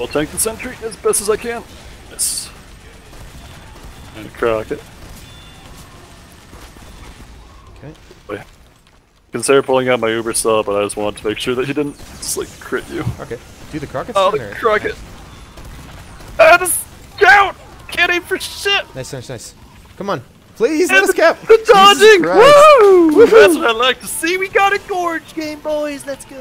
I'll tank the sentry as best as I can. Yes. And crack it. Okay. Consider pulling out my Uber sub, but I just wanted to make sure that he didn't just like crit you. Okay. Do the crocket Oh, the crack crocket! Ah, the scout! Can't aim for shit! Nice, nice, nice. Come on. Please, let us cap! The dodging! Woo! That's what I like to see. We got a gorge game, boys. Let's go.